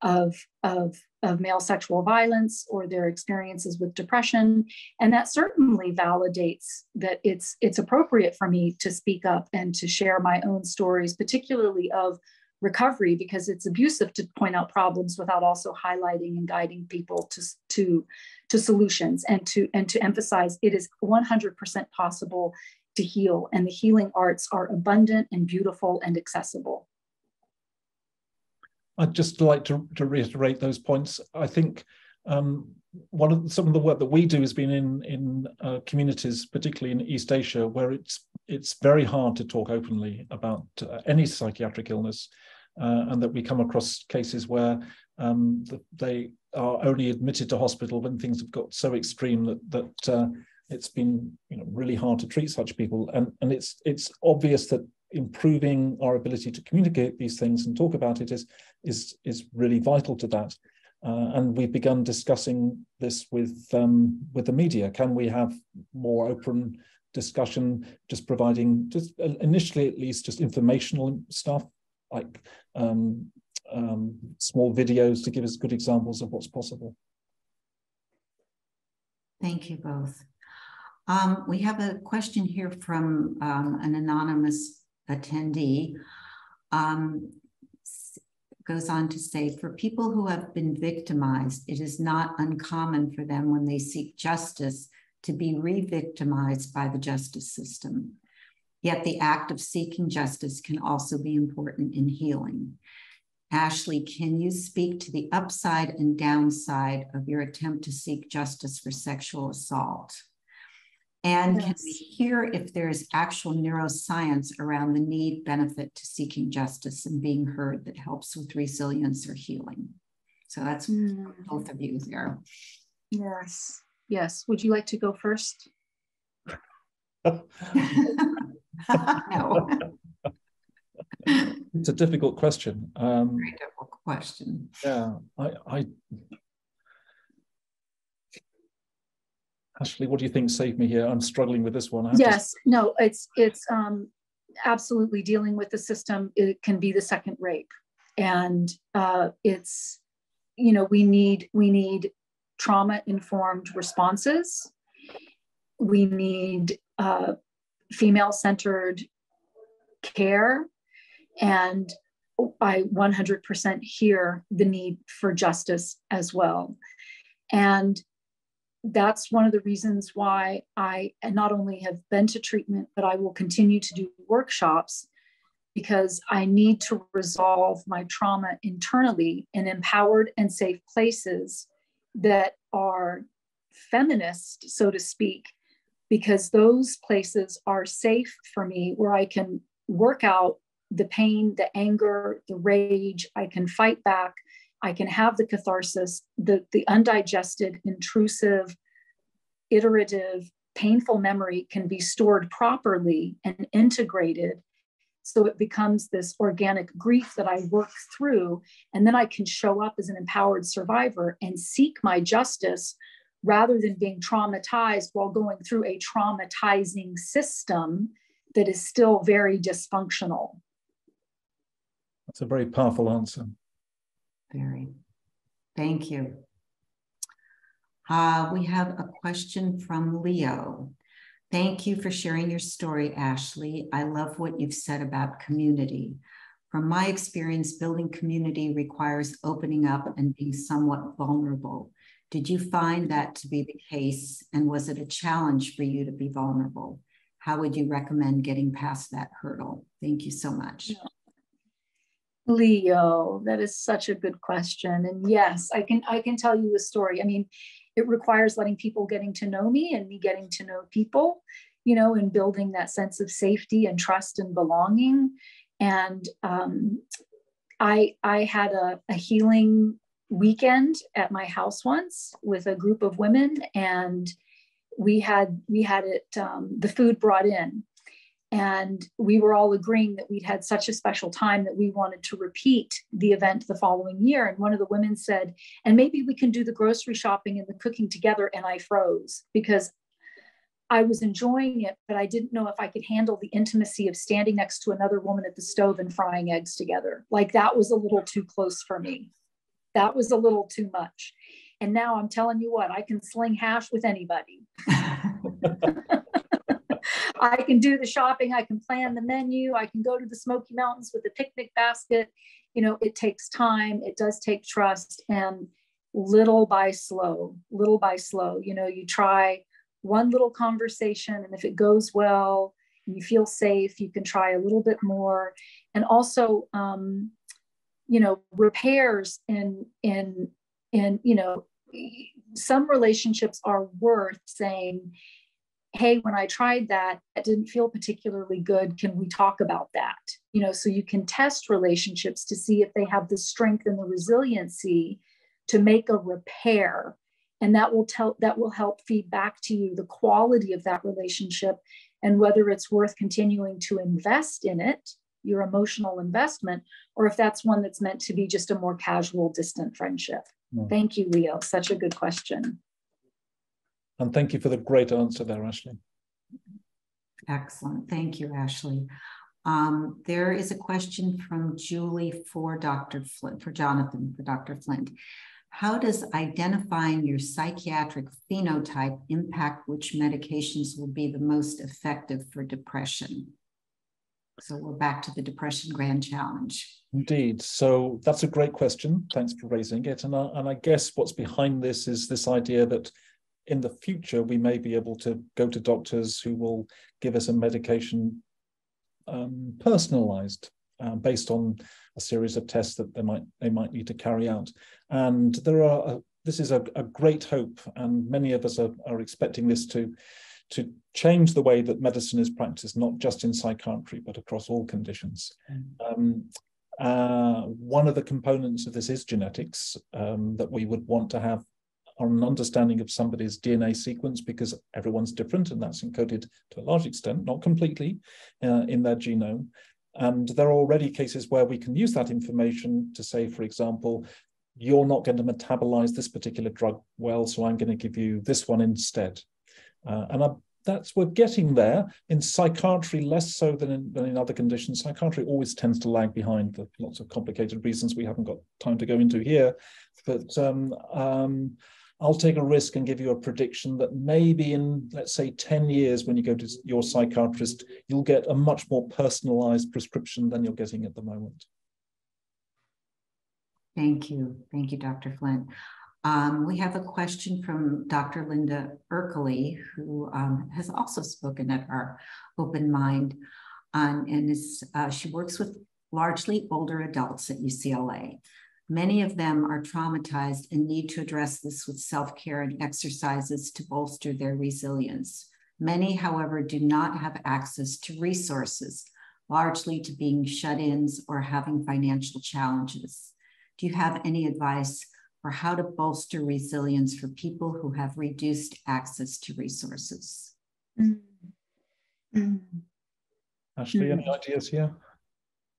B: of of of male sexual violence or their experiences with depression. And that certainly validates that it's it's appropriate for me to speak up and to share my own stories particularly of recovery because it's abusive to point out problems without also highlighting and guiding people to to to solutions and to and to emphasize it is 100% possible to heal. And the healing arts are abundant and beautiful and accessible
C: I'd just like to, to reiterate those points. I think um, one of some of the work that we do has been in in uh, communities, particularly in East Asia, where it's it's very hard to talk openly about uh, any psychiatric illness, uh, and that we come across cases where um, the, they are only admitted to hospital when things have got so extreme that that uh, it's been you know really hard to treat such people, and and it's it's obvious that improving our ability to communicate these things and talk about it is is is really vital to that. Uh, and we've begun discussing this with um, with the media. Can we have more open discussion, just providing just uh, initially at least just informational stuff like um, um, small videos to give us good examples of what's possible.
A: Thank you both. Um, we have a question here from um, an anonymous attendee. Um, goes on to say for people who have been victimized, it is not uncommon for them when they seek justice to be re victimized by the justice system. Yet the act of seeking justice can also be important in healing. Ashley, can you speak to the upside and downside of your attempt to seek justice for sexual assault? And yes. can we hear if there's actual neuroscience around the need benefit to seeking justice and being heard that helps with resilience or healing? So that's mm. both of you there.
B: Yes. Yes. Would you like to go first?
A: no.
C: It's a difficult question.
A: Um, Very difficult question.
C: Yeah, I, I Ashley, what do you think saved me here? I'm struggling with this one.
B: Yes, to... no, it's it's um, absolutely dealing with the system. It can be the second rape, and uh, it's you know we need we need trauma informed responses. We need uh, female centered care, and I 100% hear the need for justice as well. And that's one of the reasons why I not only have been to treatment, but I will continue to do workshops because I need to resolve my trauma internally in empowered and safe places that are feminist, so to speak, because those places are safe for me where I can work out the pain, the anger, the rage, I can fight back, I can have the catharsis, the, the undigested, intrusive, iterative, painful memory can be stored properly and integrated. So it becomes this organic grief that I work through. And then I can show up as an empowered survivor and seek my justice rather than being traumatized while going through a traumatizing system that is still very dysfunctional.
C: That's a very powerful answer.
A: Very. Thank you. Uh, we have a question from Leo. Thank you for sharing your story, Ashley. I love what you've said about community. From my experience, building community requires opening up and being somewhat vulnerable. Did you find that to be the case? And was it a challenge for you to be vulnerable? How would you recommend getting past that hurdle? Thank you so much.
B: Leo, that is such a good question. And yes, I can I can tell you a story. I mean, it requires letting people getting to know me and me getting to know people, you know, and building that sense of safety and trust and belonging. And um, I I had a, a healing weekend at my house once with a group of women, and we had we had it um, the food brought in and we were all agreeing that we'd had such a special time that we wanted to repeat the event the following year. And one of the women said, and maybe we can do the grocery shopping and the cooking together. And I froze because I was enjoying it, but I didn't know if I could handle the intimacy of standing next to another woman at the stove and frying eggs together. Like that was a little too close for me. That was a little too much. And now I'm telling you what, I can sling hash with anybody. I can do the shopping, I can plan the menu, I can go to the Smoky Mountains with a picnic basket. You know, it takes time, it does take trust, and little by slow, little by slow, you know, you try one little conversation, and if it goes well, and you feel safe, you can try a little bit more. And also, um, you know, repairs in in in you know, some relationships are worth saying hey when i tried that it didn't feel particularly good. Can we talk about that? You know so you can test relationships to see if they have the strength and the resiliency to make a repair. And that will tell that will help feed back to you the quality of that relationship and whether it's worth continuing to invest in it your emotional investment or if that's one that's meant to be just a more casual distant friendship. Mm. thank you leo. Such a good question
C: and thank you for the great answer there, Ashley.
A: Excellent. Thank you, Ashley. Um, there is a question from Julie for Dr. Flint, for Jonathan, for Dr. Flint. How does identifying your psychiatric phenotype impact which medications will be the most effective for depression? So we're back to the Depression Grand Challenge.
C: Indeed. So that's a great question. Thanks for raising it. And I, and I guess what's behind this is this idea that in the future, we may be able to go to doctors who will give us a medication um, personalized uh, based on a series of tests that they might they might need to carry out. And there are a, this is a, a, great hope, and many of us are, are expecting this to to change the way that medicine is practiced, not just in psychiatry, but across all conditions. Mm. Um, uh, one of the components of this is genetics, um, that we would want to have on an understanding of somebody's DNA sequence because everyone's different and that's encoded to a large extent, not completely, uh, in their genome. And there are already cases where we can use that information to say, for example, you're not going to metabolize this particular drug well, so I'm going to give you this one instead. Uh, and I, that's we're getting there in psychiatry less so than in, than in, other conditions psychiatry always tends to lag behind for lots of complicated reasons we haven't got time to go into here but um, um, I'll take a risk and give you a prediction that maybe in, let's say, 10 years, when you go to your psychiatrist, you'll get a much more personalized prescription than you're getting at the moment.
A: Thank you. Thank you, Dr. Flint. Um, we have a question from Dr. Linda Ercoli, who um, has also spoken at our Open Mind. On, and is, uh, she works with largely older adults at UCLA. Many of them are traumatized and need to address this with self care and exercises to bolster their resilience. Many, however, do not have access to resources, largely to being shut ins or having financial challenges. Do you have any advice for how to bolster resilience for people who have reduced access to resources?
C: Mm-hmm. Ashley, any ideas here?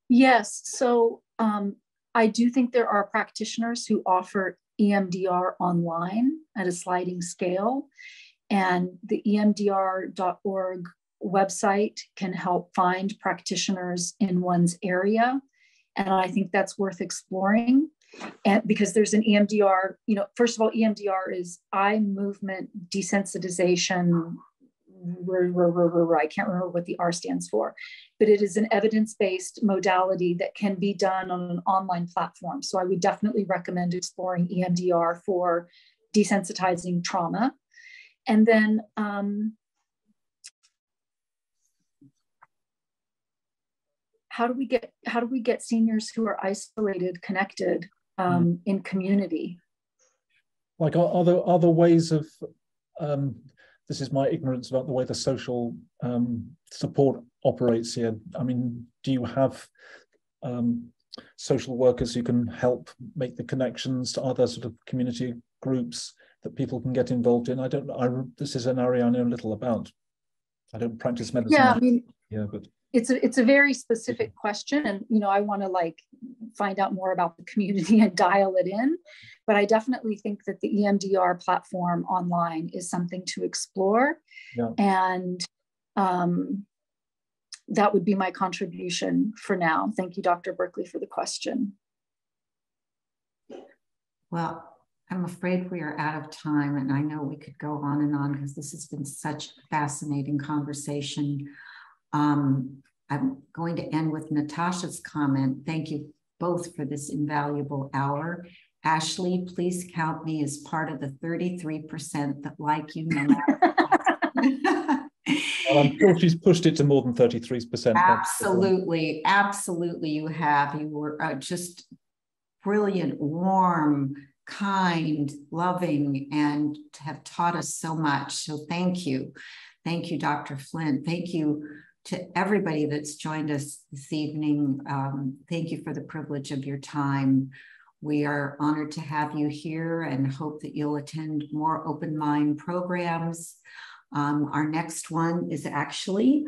B: Yes. So um, I do think there are practitioners who offer EMDR online at a sliding scale. And the emdr.org website can help find practitioners in one's area. And I think that's worth exploring. And because there's an EMDR, you know, first of all, EMDR is eye movement desensitization I can't remember what the R stands for, but it is an evidence based modality that can be done on an online platform. So I would definitely recommend exploring EMDR for desensitizing trauma. And then um, how do we get how do we get seniors who are isolated connected um, mm. in community?
C: Like are, there other ways of um, this is my ignorance about the way the social um, support operates here. I mean, do you have um, social workers who can help make the connections to other sort of community groups that people can get involved in? I don't. I this is an area I know little about. I don't practice medicine.
B: Yeah, I mean,
C: Yeah, but
B: it's a it's a very specific question and you know i want to like find out more about the community and dial it in but i definitely think that the emdr platform online is something to explore yeah. and um, that would be my contribution for now. Thank you dr Ercoli for the question.
A: Well i'm afraid we are out of time and i know we could go on and on because this has been such a fascinating conversation um, I'm going to end with Natasha's comment. Thank you both for this invaluable hour. Ashley, please count me as part of the 33% that like you no matter
C: well, I'm sure she's pushed it to more than 33%.
A: Absolutely. Absolutely, you have. You were uh, just brilliant, warm, kind, loving, and have taught us so much. So thank you. Thank you, Dr. Flint. Thank you, to everybody that's joined us this evening. Um, thank you for the privilege of your time. We are honored to have you here and hope that you'll attend more open mind programs. Um, our next one is actually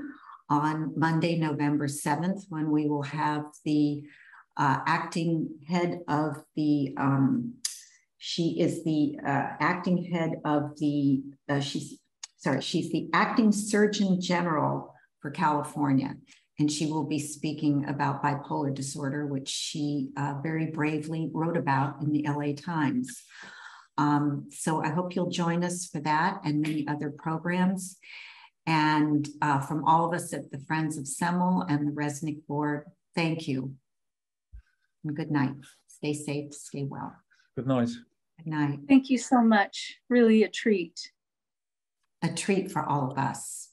A: on Monday, November 7th, when we will have the uh, acting head of the, um, she is the uh, acting head of the, uh, she's, sorry, she's the acting surgeon general for California. And she will be speaking about bipolar disorder, which she uh, very bravely wrote about in the LA Times. Um, so I hope you'll join us for that and many other programs. And uh, from all of us at the Friends of Semel and the Resnick Board, thank you. And good night. Stay safe, stay well.
C: Good night.
A: Good night.
B: Thank you so much. Really a treat.
A: A treat for all of us.